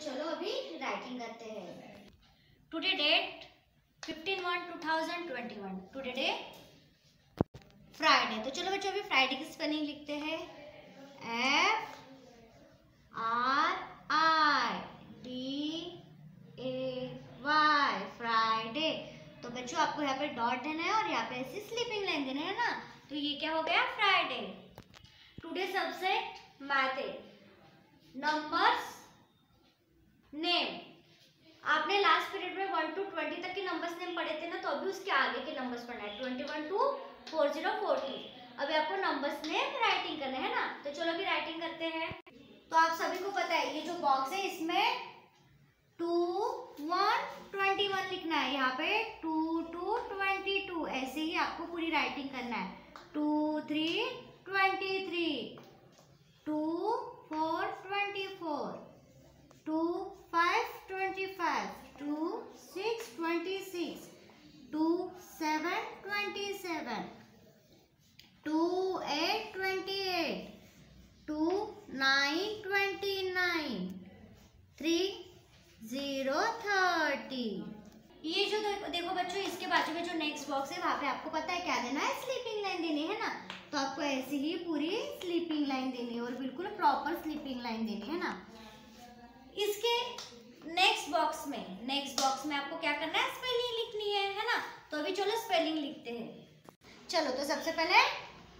चलो अभी राइटिंग करते हैं। Today date fifteen one two thousand twenty one today day Friday तो चलो बच्चों, अभी फ्राइडे की स्पेलिंग लिखते हैं। F R I D A Y Friday तो बच्चों, आपको यहाँ पे डॉट देना है और यहाँ पे ऐसी स्लीपिंग लाइन देना है ना? तो ये क्या हो गया? Friday today subject maths numbers name आपने लास्ट पीरियड में वन टू ट्वेंटी तक के नंबर्स नेम पढ़े थे ना तो अभी उसके आगे के नंबर्स पढ़ना है। Twenty one two four zero four two अभी आपको नंबर्स नेम राइटिंग करना है ना? तो चलो अभी राइटिंग करते हैं। तो आप सभी को पता है, ये जो बॉक्स है, इसमें टू वन ट्वेंटी वन लिखना है। यहाँ पे टू टू ट्वेंटी टू ऐसे ही आपको पूरी राइटिंग करना है। Two three twenty three two four twenty four two five twenty five two six twenty six two seven twenty seven two eight twenty eight two nine twenty nine three zero thirty ये जो देखो बच्चों, इसके बाजू में जो next box है, वहाँ पे आपको पता है क्या देना है? स्लीपिंग लाइन देनी है ना? तो आपको ऐसी ही पूरी स्लीपिंग लाइन देनी है और बिल्कुल प्रॉपर स्लीपिंग लाइन देनी है ना? इसके नेक्स्ट बॉक्स में नेक्स्ट बॉक्स में आपको क्या करना है? स्पेलिंग लिखनी है है ना? तो अभी चलो स्पेलिंग लिखते हैं। चलो तो सबसे पहले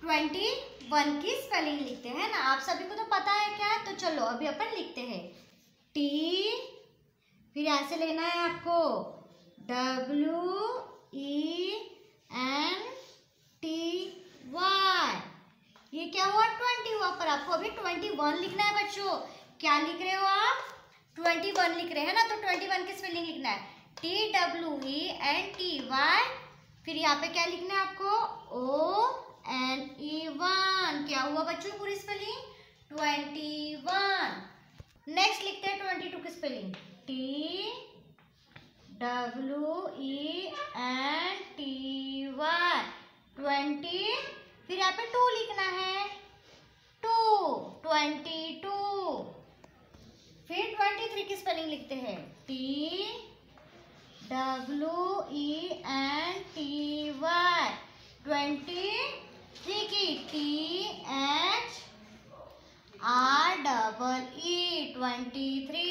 ट्वेंटी वन की स्पेलिंग लिखते हैं ना? आप सभी को तो पता है क्या? है तो चलो, अभी अपन लिखते हैं। टी फिर ऐसे लेना है आपको W E N T Y ये क्या हुआ? ट्वेंटी हुआ, पर आपको अभी ट्वेंटी वन लिखना है, बच्चों। क्या लिख रहे हो आप? ट्वेंटी वन लिख रहे हैं ना तो ट्वेंटी वन की स्पेलिंग लिखना है? T W E N T Y फिर यहाँ पे क्या लिखना है आपको? ओ एन ई वन क्या हुआ बच्चों? पूरी स्पेलिंग? Twenty one. नेक्स्ट लिखते हैं ट्वेंटी टू की spelling T W E N T Y twenty. फिर यहाँ पे टू लिखना है। टू। Twenty two. फिर ट्वेंटी थ्री की स्पेलिंग लिखते हैं। T W E N T Y twenty three की T H R double E twenty three.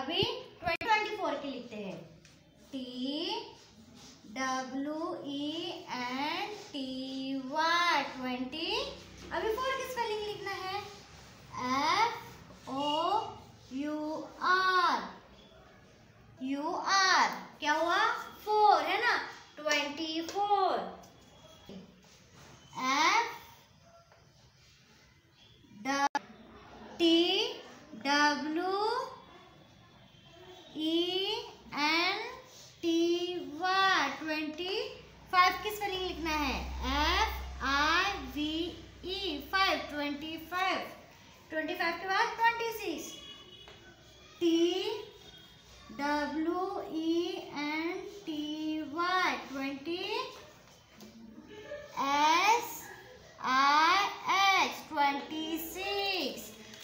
अभी ट्वेंटी ट्वेंटी फोर की लिखते हैं। T W E N T Y twenty. अभी फोर की स्पेलिंग लिखना है। F O U R U R क्या हुआ? फोर है ना? Twenty four F T W E N T Y twenty five की स्पेलिंग लिखना है? F I V E five twenty five twenty five के बाद twenty six T W E N T Y twenty S I H twenty six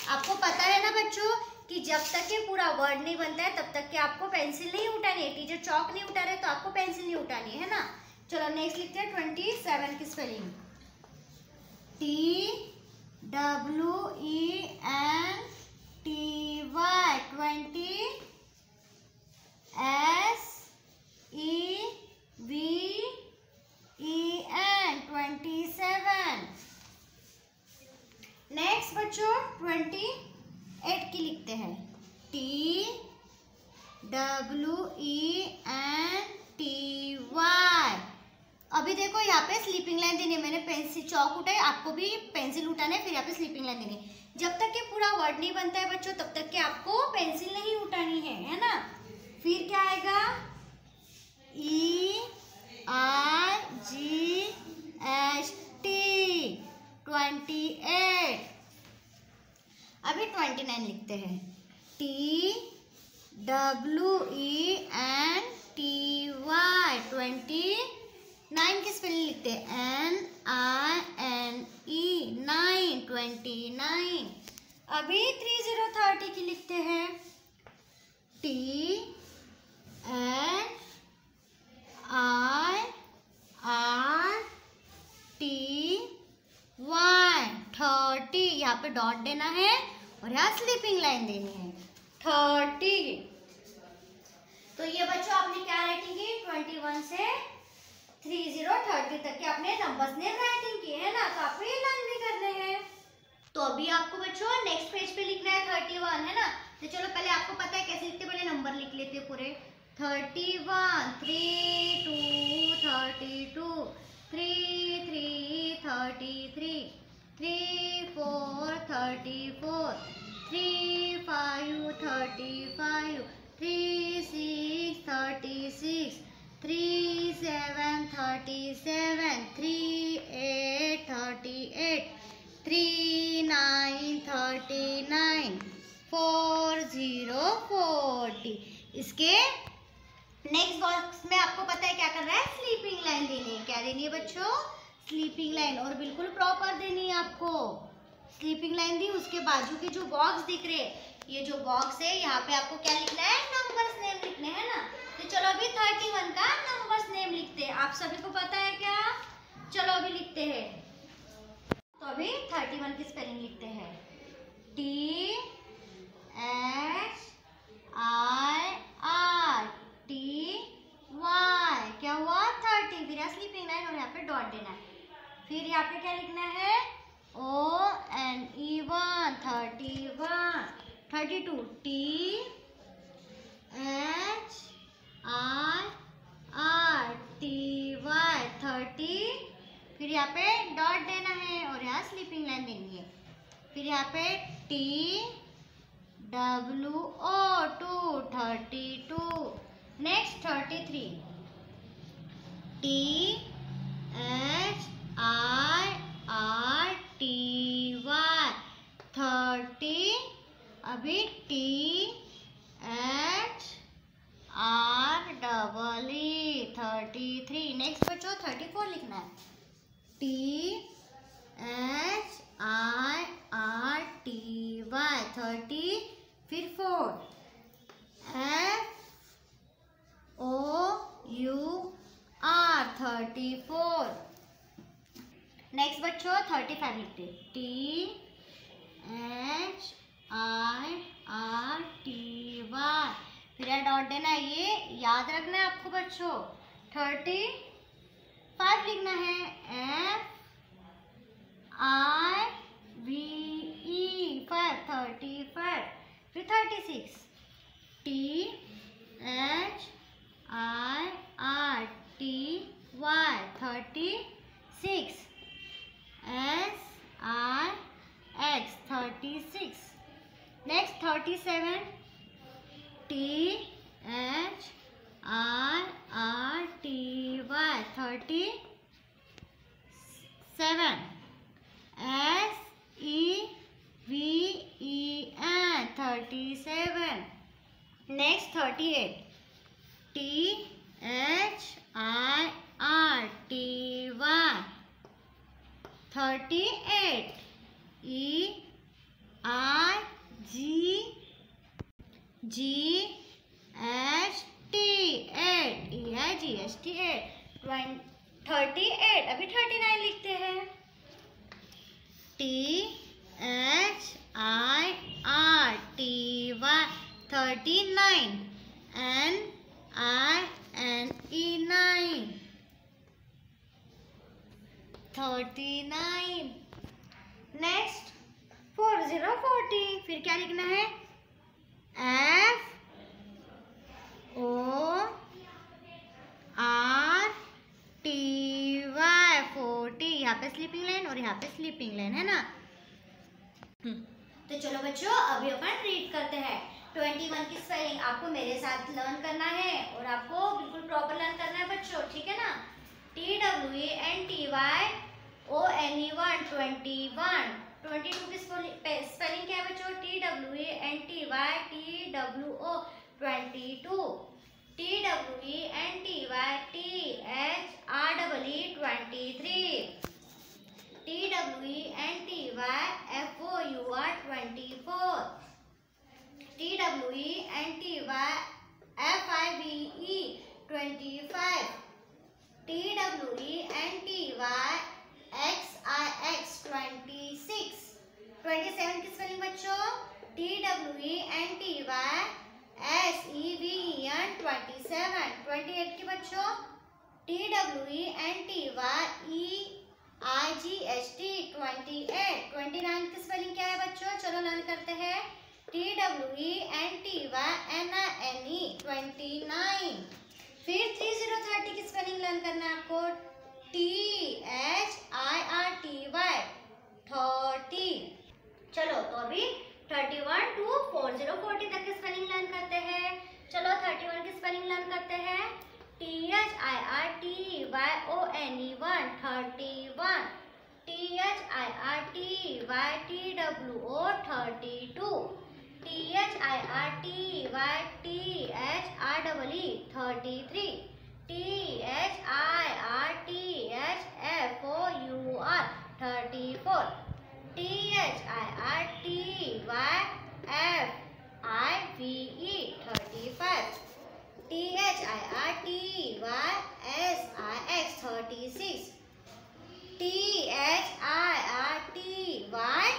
आपको पता है ना बच्चों, कि जब तक ये पूरा वर्ड नहीं बनता है, तब तक के आपको पेंसिल नहीं उठानी है टीचर चौक नहीं उठा रहे तो आपको पेंसिल नहीं उठानी है ना? चलो नेक्स्ट लिखते हैं ट्वेंटी सेवन की spelling T W E N T Y twenty S E V E N twenty seven next बच्चों ट्वेंटी एट की लिखते हैं। T W E N T Y अभी देखो यहाँ पे स्लीपिंग लाइन देनी है। मैंने पेंसिल चौक उठाई, आपको भी पेंसिल उठाना है, फिर यहाँ पे स्लीपिंग लाइन देनी है। जब तक के पूरा वर्ड नहीं बनता है बच्चों, तब तक के आपको पेंसिल नहीं उठानी है है ना? फिर क्या आएगा? E I G H T twenty eight अभी ट्वेंटी नाइन लिखते हैं। T W E N T Y twenty nine की स्पेलिंग लिखते हैं। N I N E nine twenty nine अभी थ्री ज़ीरो थर्टी की लिखते हैं। T N I R T Y thirty यहाँ पे डॉट देना है और यहाँ स्लीपिंग लाइन देनी है। थर्टी तो ये बच्चों आपने क्या की? ट्वेंटी वन से थ्री ज़ीरो थर्टी तक के अपने नंबर्स ने राइटिंग किए है ना तो आपको ये लर्न भी करने हैं। तो अभी आपको बच्चों नेक्स्ट पेज पे लिखना है थर्टी वन है ना? तो चलो पहले आपको पता है कैसे लिखते पहले नंबर लिख लेते हैं पूरे। Thirty one three two thirty two three three thirty three three four thirty four three five thirty five three six thirty six three seven thirty seven three eight thirty eight three nine thirty nine four zero forty इसके next box में आपको पता है क्या कर रहा है? Sleeping line देनी है। क्या देनी है बच्चों? स्लीपिंग लाइन और बिल्कुल प्रॉपर देनी है आपको। स्लीपिंग लाइन दी, उसके बाजू के जो बॉक्स दिख रहे हैं ये जो बॉक्स है, यहाँ पे आपको क्या लिखना है? नंबर्स नेम लिखने हैं ना? तो चलो अभी थर्टी वन का नंबर्स नेम लिखते हैं। आप सभी को पता है क्या? चलो अभी लिखते हैं। तो अभी थर्टी वन की स्पेलिंग लिखते हैं। T H I R T Y क्या हुआ? थर्टी फिर यहाँ स्लीपिंग लाइन और यहाँ पे डॉट देना है। फिर यहाँ पे क्या लिखना है? O N E one thirty one thirty two T H I R T Y thirty फिर यहाँ पे डॉट देना है और यहाँ स्लीपिंग लाइन देनी है। फिर यहाँ पे T W O two thirty two next thirty three T H I R T Y thirty अभी T H R double E thirty three next बच्चों थर्टी फोर लिखना है। T H I R T Y thirty फिर four F O U R thirty four next बच्चों thirty five लिखते T H I R T Y फिर dot देना, ये याद रखना है आपको बच्चों. थर्टी फाइव लिखना है, F, I, V, E, five, thirty, five, फिर thirty six, T, H, I, R, T, Y, thirty six, S I X, thirty six, next thirty seven, T, H Y thirty seven S E V E N thirty seven next thirty eight T H I R T Y thirty eight E I G G H T eight E I G H T eight thirty eight अभी thirty nine लिखते हैं। T H I R T Y thirty nine N I N E nine thirty nine next four zero forty फिर क्या लिखना है? F O R T Y forty यहाँ पे sleeping line और यहाँ पे स्लीपिंग लाइन है ना? हम्म, तो चलो बच्चों अभी अपन रीड करते हैं। ट्वेंटी वन की स्पेलिंग आपको मेरे साथ लर्न करना है और आपको बिल्कुल प्रॉपर लर्न करना है बच्चों ठीक है ना? T W N T Y O N E one twenty one twenty two की स्पेलिंग क्या है बच्चों? T W N T Y T W O twenty two T W N T Y T H R double E twenty three T W N T Y F O U R twenty four T W E N T Y F I B E twenty five T W E N T Y X I X twenty six twenty seven की spelling बच्चों T W E N T Y S E V N twenty seven twenty eight की बच्चों T W E N T Y I G H T twenty eight twenty nine की spelling क्या है बच्चों? चलो learn करते हैं. T W E N T Y N I N E twenty nine फिर थ्री ज़ीरो थर्टी की spelling learn करना है आपको. T H I R T Y thirty चलो तो अभी thirty one two four zero forty तक की spelling Y T W O 32. T H I R T Y T H R W E 33. T H I R T H F O U R 34. T H I R T Y F I V E 35. T H I R T Y S I X 36. T H I R T Y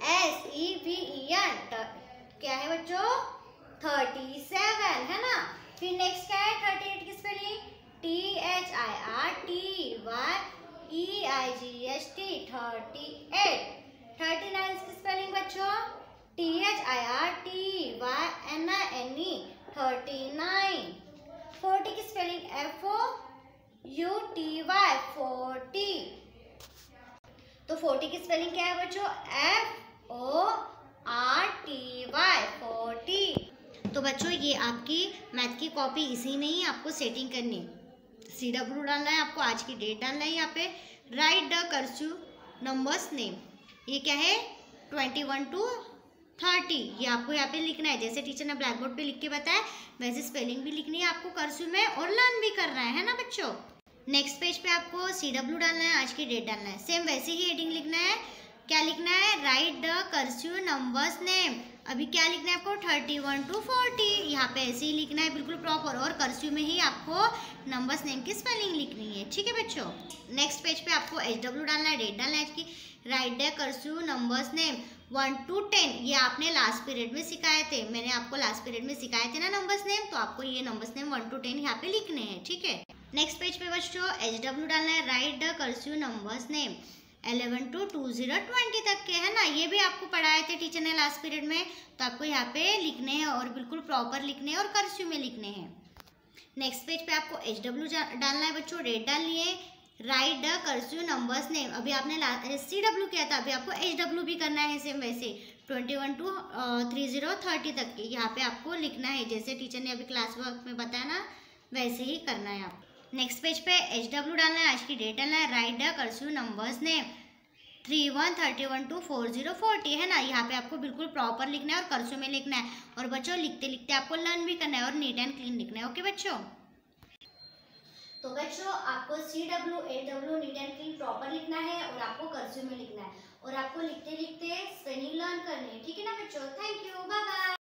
S E V E N क्या है बच्चों? Thirty seven है ना? फिर next क्या है? Thirty eight किस पे ली? T H I R T Y E I G H T thirty eight thirty nine की स्पेलिंग बच्चों? T H I R T Y N I N E thirty nine forty की spelling F O U T Y forty तो forty की spelling क्या है बच्चों? F O R T Y forty तो बच्चों, ये आपकी मैथ की कॉपी इसी में ही आपको सेटिंग करनी है। सी डब्ल्यू डालना है आपको, आज की डेट डालना है यहाँ पे। Write the cursive numbers name ये क्या है? ट्वेंटी वन टू थर्टी ये आपको यहाँ पे लिखना है। जैसे टीचर ने ब्लैक बोर्ड पे लिख के बताया, वैसे स्पेलिंग भी लिखनी है आपको कर्स्यू में और लर्न भी करना है है ना बच्चों? नेक्स्ट पेज पे आपको सी डब्ल्यू डालना है, आज की डेट डालना है। सेम वैसे ही हेडिंग लिखना है। क्या लिखना है? Write the cursive numbers name अभी क्या लिखना है आपको? थर्टी वन टू फोर्टी यहाँ पे ऐसे ही लिखना है, बिल्कुल प्रॉपर और कर्स्यू में ही आपको नंबर्स नेम की स्पेलिंग लिखनी है। ठीक है बच्चों? नेक्स्ट पेज पे आपको एच डब्ल्यू डालना है डेट डालना है आज की। Write the cursive numbers name one two ten ये आपने लास्ट पीरियड में सिखाए थे। मैंने आपको लास्ट पीरियड में सिखाए थे ना नंबर्स नेम तो आपको ये numbers name one two ten यहाँ पे लिखने हैं। ठीक है? नेक्स्ट पेज पे बच्चों एच डब्ल्यू डालना है write the cursive numbers name eleven two two zero twenty तक के, है ना? ये भी आपको पढ़ाए थे टीचर ने लास्ट पीरियड में तो आपको यहाँ पे लिखने हैं और बिल्कुल प्रॉपर लिखने हैं और कर्स्यू में लिखने हैं. नेक्स्ट पेज पे आपको एच डब्ल्यू डालना है बच्चों डेट डालनी है write the cursive numbers name अभी आपने सी डब्ल्यू किया था, अभी आपको एच डब्ल्यू भी करना है सेम वैसे. Twenty one two three zero thirty तक के, यहाँ पे आपको लिखना है. जैसे टीचर ने अभी क्लास वर्क में बताया ना, वैसे ही करना है आपको. नेक्स्ट पेज पे एच डब्ल्यू डालना है, आज की डेट डालना है write the cursive numbers name three one thirty one two four zero forty है ना? यहाँ पे आपको बिल्कुल प्रॉपर लिखना है और कर्स्यू में लिखना है। और बच्चों, लिखते लिखते आपको लर्न भी करना है और नीट एंड क्लीन लिखना है। ओके बच्चों? तो बच्चों, आपको C W A W neat and clean proper लिखना है और आपको कर्स्यू में लिखना है। और आपको लिखते लिखते स्पेलिंग लर्न करनी है। ठीक है ना बच्चों? Thank you bye bye